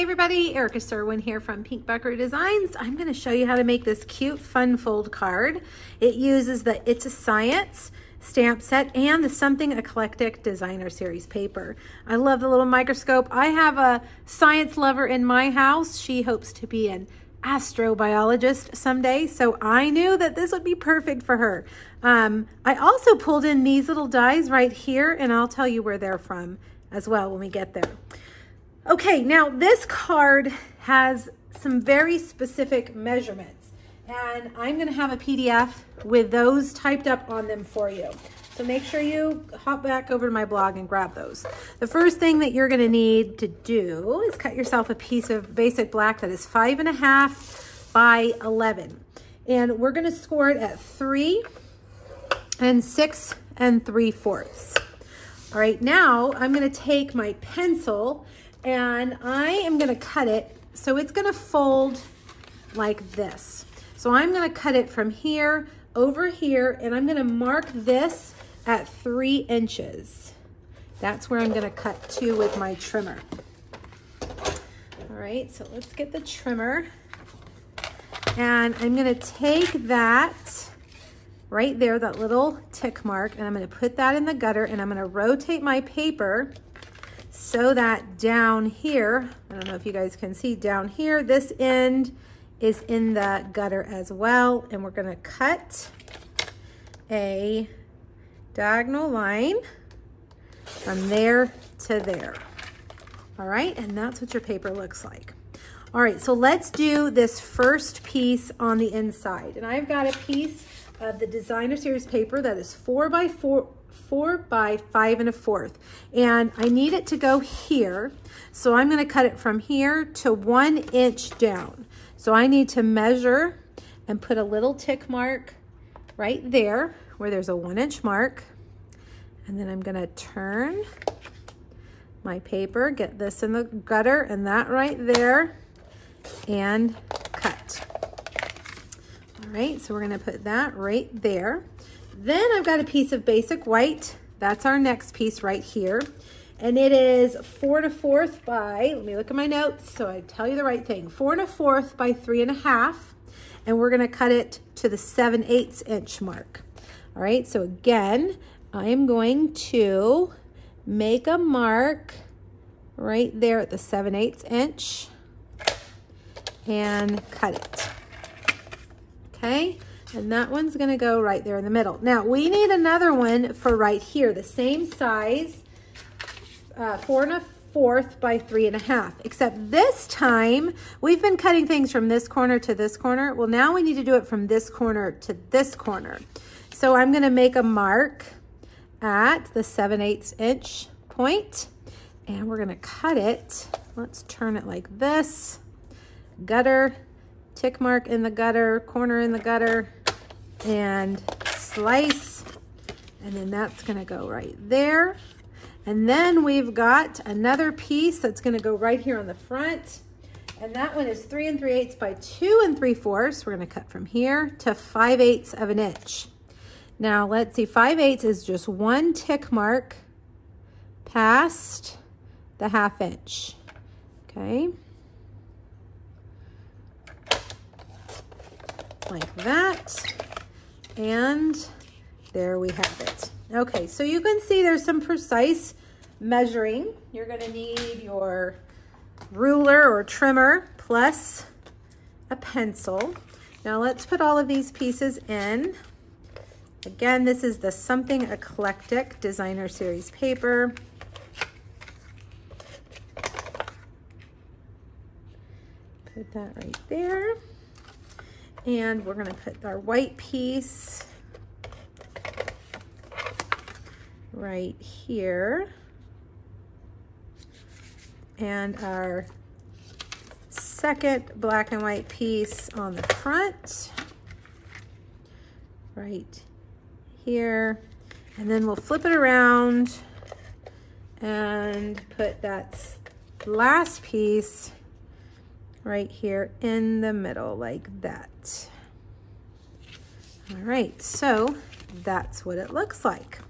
Everybody, Erica Cerwin here from Pink Buckaroo Designs. I'm gonna show you how to make this cute fun fold card. It uses the It's a Science stamp set and the Something Eclectic Designer Series paper. I love the little microscope. I have a science lover in my house. She hopes to be an astrobiologist someday, so I knew that this would be perfect for her. Um, I also pulled in these little dies right here, and I'll tell you where they're from as well when we get there. Okay, now this card has some very specific measurements and I'm gonna have a PDF with those typed up on them for you. So make sure you hop back over to my blog and grab those. The first thing that you're gonna need to do is cut yourself a piece of basic black that is five and a half by 11. And we're gonna score it at three and six and three fourths. All right, now I'm gonna take my pencil and I am gonna cut it so it's gonna fold like this. So I'm gonna cut it from here over here and I'm gonna mark this at three inches. That's where I'm gonna cut to with my trimmer. All right, so let's get the trimmer. And I'm gonna take that right there, that little tick mark, and I'm gonna put that in the gutter and I'm gonna rotate my paper so that down here, I don't know if you guys can see down here, this end is in the gutter as well. And we're gonna cut a diagonal line from there to there. All right, and that's what your paper looks like. All right, so let's do this first piece on the inside. And I've got a piece of the designer series paper that is four by four, four by five and a fourth. And I need it to go here. So I'm gonna cut it from here to one inch down. So I need to measure and put a little tick mark right there where there's a one inch mark. And then I'm gonna turn my paper, get this in the gutter and that right there and cut. All right, so we're gonna put that right there. Then I've got a piece of basic white. That's our next piece right here. And it is four and a fourth by, let me look at my notes so I tell you the right thing, four and a fourth by three and a half. And we're gonna cut it to the seven eighths inch mark. All right, so again, I am going to make a mark right there at the seven eighths inch and cut it. Okay, and that one's gonna go right there in the middle. Now we need another one for right here, the same size, uh, four and a fourth by three and a half, except this time we've been cutting things from this corner to this corner. Well, now we need to do it from this corner to this corner. So I'm gonna make a mark at the 7 8 inch point and we're gonna cut it. Let's turn it like this. Gutter, tick mark in the gutter, corner in the gutter, and slice. And then that's gonna go right there. And then we've got another piece that's gonna go right here on the front. And that one is three and three eighths by two and three fourths. We're gonna cut from here to five eighths of an inch. Now let's see, five eighths is just one tick mark past the half inch, okay? Like that. And there we have it. Okay, so you can see there's some precise measuring. You're gonna need your ruler or trimmer plus a pencil. Now let's put all of these pieces in. Again, this is the Something Eclectic Designer Series paper. Put that right there. And we're gonna put our white piece right here. And our second black and white piece on the front, right here. And then we'll flip it around and put that last piece right here in the middle like that. All right, so that's what it looks like.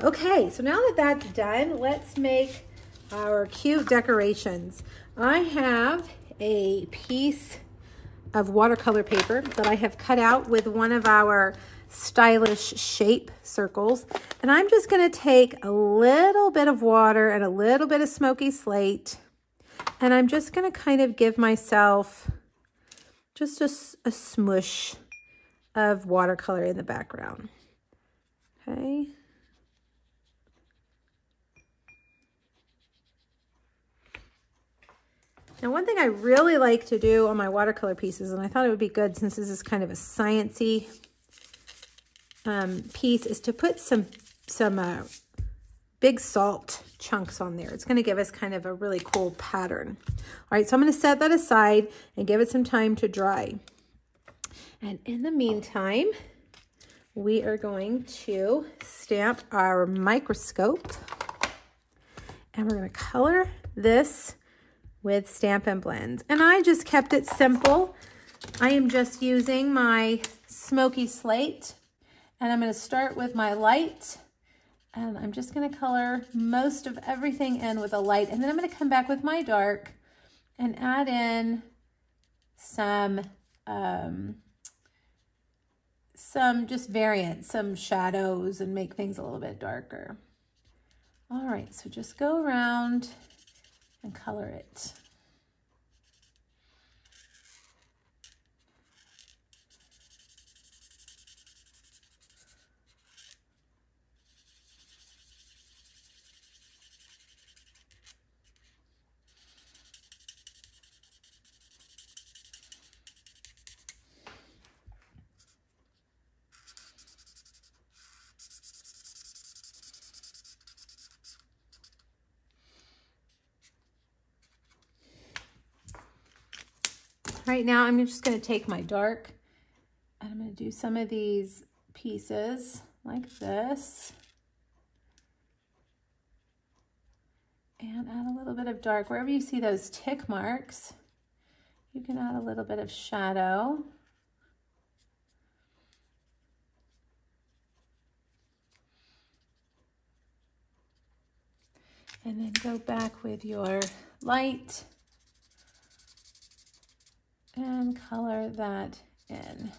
Okay, so now that that's done, let's make our cute decorations. I have a piece of watercolor paper that I have cut out with one of our stylish shape circles. And I'm just gonna take a little bit of water and a little bit of smoky slate. And I'm just gonna kind of give myself just a, a smush of watercolor in the background. Okay. Now, one thing I really like to do on my watercolor pieces, and I thought it would be good since this is kind of a sciency um, piece, is to put some, some uh, big salt chunks on there. It's going to give us kind of a really cool pattern. All right, so I'm going to set that aside and give it some time to dry. And in the meantime, we are going to stamp our microscope and we're going to color this with Stampin' Blends. And I just kept it simple. I am just using my smoky slate and I'm going to start with my light and I'm just going to color most of everything in with a light and then I'm going to come back with my dark and add in some um, some just variants, some shadows and make things a little bit darker. All right, so just go around and color it. Right now, I'm just going to take my dark and I'm going to do some of these pieces like this. And add a little bit of dark. Wherever you see those tick marks, you can add a little bit of shadow. And then go back with your light and color that in.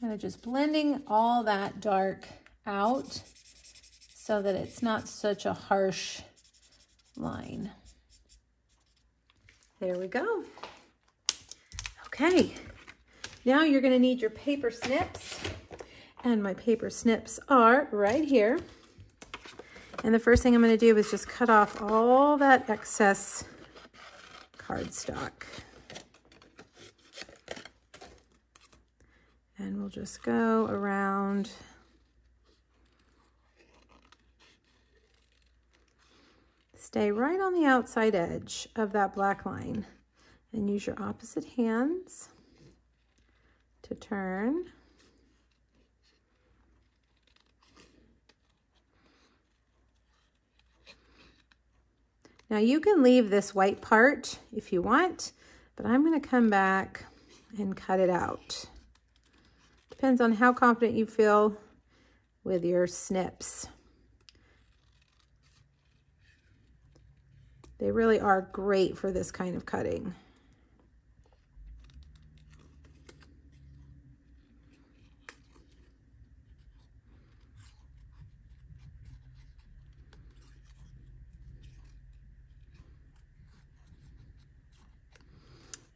Kind of just blending all that dark out so that it's not such a harsh line. There we go. Okay, now you're gonna need your paper snips and my paper snips are right here. And the first thing I'm going to do is just cut off all that excess cardstock. And we'll just go around Stay right on the outside edge of that black line and use your opposite hands to turn. Now you can leave this white part if you want, but I'm gonna come back and cut it out. Depends on how confident you feel with your snips. They really are great for this kind of cutting.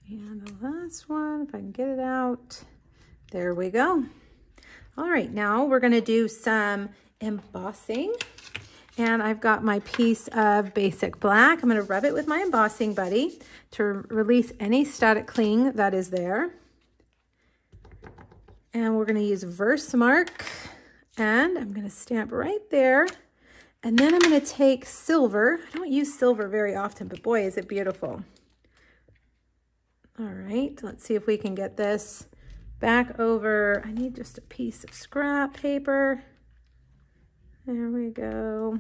And the last one, if I can get it out. There we go. All right, now we're gonna do some embossing. And I've got my piece of basic black. I'm gonna rub it with my embossing buddy to release any static cling that is there. And we're gonna use Versamark and I'm gonna stamp right there. And then I'm gonna take silver. I don't use silver very often, but boy, is it beautiful. All right, let's see if we can get this back over. I need just a piece of scrap paper. There we go.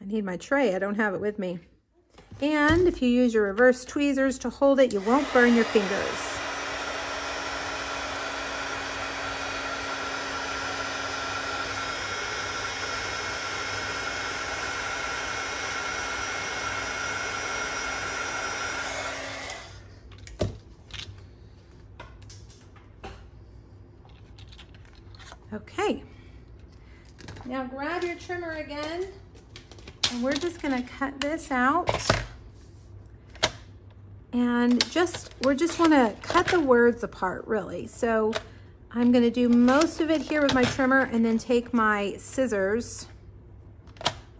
I need my tray. I don't have it with me. And if you use your reverse tweezers to hold it, you won't burn your fingers. Okay. Now grab your trimmer again and we're just gonna cut this out. And just, we're just wanna cut the words apart really. So I'm gonna do most of it here with my trimmer and then take my scissors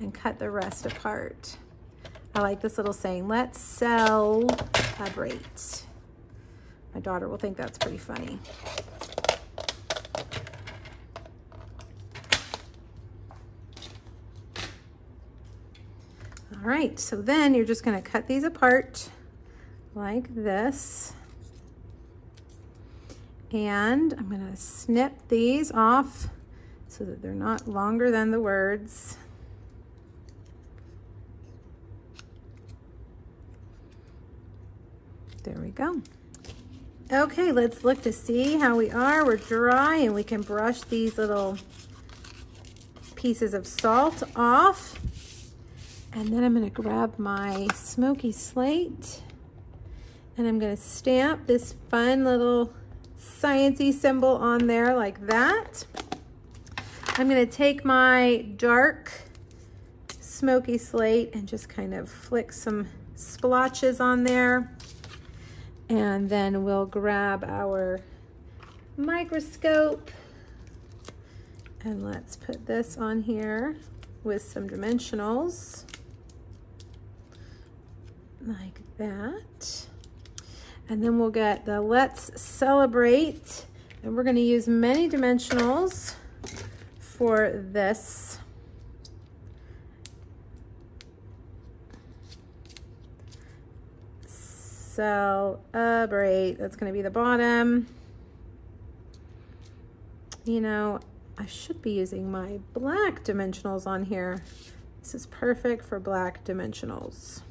and cut the rest apart. I like this little saying, let's sell celebrate. My daughter will think that's pretty funny. All right, so then you're just gonna cut these apart like this. And I'm gonna snip these off so that they're not longer than the words. There we go. Okay, let's look to see how we are. We're dry and we can brush these little pieces of salt off. And then I'm gonna grab my smoky slate and I'm gonna stamp this fun little sciencey symbol on there like that. I'm gonna take my dark smoky slate and just kind of flick some splotches on there. And then we'll grab our microscope and let's put this on here with some dimensionals like that. And then we'll get the Let's Celebrate. And we're gonna use mini dimensionals for this. Celebrate, that's gonna be the bottom. You know, I should be using my black dimensionals on here. This is perfect for black dimensionals.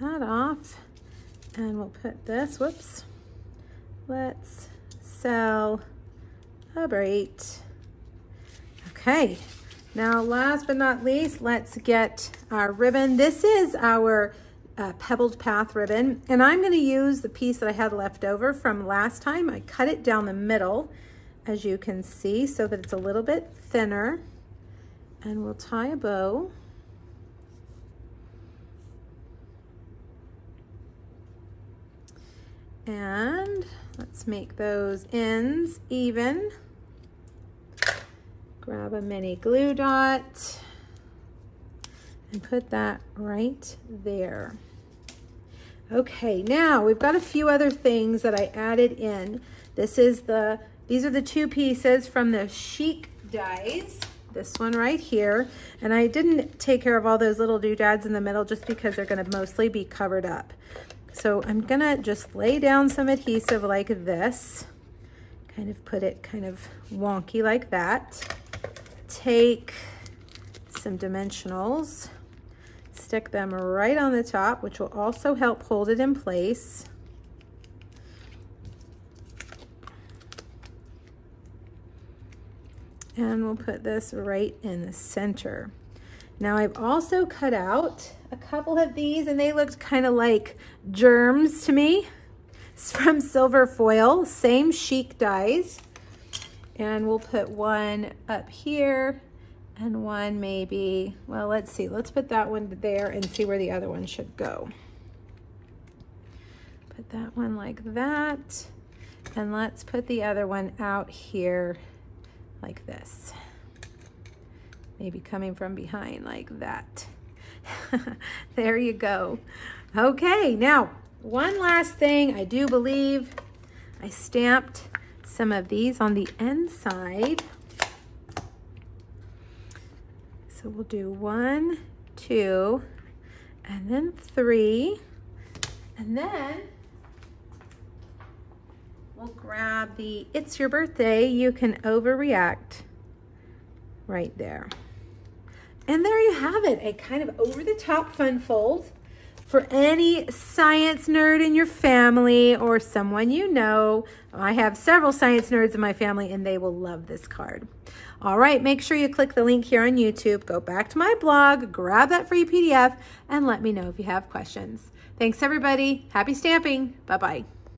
That off and we'll put this, whoops, let's sell a celebrate. Okay, now last but not least, let's get our ribbon. This is our uh, pebbled path ribbon and I'm gonna use the piece that I had left over from last time. I cut it down the middle as you can see, so that it's a little bit thinner. And we'll tie a bow. And let's make those ends even. Grab a mini glue dot and put that right there. Okay, now we've got a few other things that I added in. This is the these are the two pieces from the Chic Dies. This one right here. And I didn't take care of all those little doodads in the middle just because they're gonna mostly be covered up. So I'm gonna just lay down some adhesive like this. Kind of put it kind of wonky like that. Take some dimensionals, stick them right on the top, which will also help hold it in place. and we'll put this right in the center. Now I've also cut out a couple of these and they looked kind of like germs to me. It's from Silver Foil, same chic dies. And we'll put one up here and one maybe, well, let's see. Let's put that one there and see where the other one should go. Put that one like that. And let's put the other one out here like this. Maybe coming from behind like that. there you go. Okay, now one last thing. I do believe I stamped some of these on the inside. So we'll do one, two, and then three. And then We'll grab the It's Your Birthday, You Can Overreact right there. And there you have it, a kind of over-the-top fun fold for any science nerd in your family or someone you know. I have several science nerds in my family and they will love this card. All right, make sure you click the link here on YouTube, go back to my blog, grab that free PDF, and let me know if you have questions. Thanks, everybody. Happy stamping. Bye-bye.